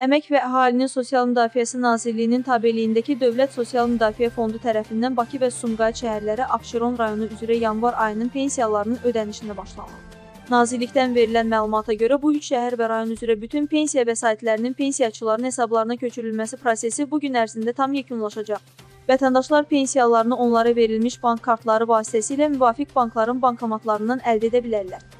Əmək və Əhalinin Sosial Müdafiəsi Nazirliyinin tabeliyindəki Dövlət Sosial Müdafiə Fondu tərəfindən Bakı və Sumqayıt şəhərləri Abşeron rayonu üzrə yanvar ayının pensiyalarının ödənişinə başlanılıb. Nazirlikdən verilən məlumata görə bu üç şəhər və rayon üzrə bütün pensiya vəsaitlərinin pensiyaçıların hesablarına köçürülməsi prosesi bu gün ərzində tam yekunlaşacaq. Vətəndaşlar pensiyalarını onlara verilmiş bank kartları vasitəsilə müvafiq bankların bankomatlarından əldə edə bilərlər.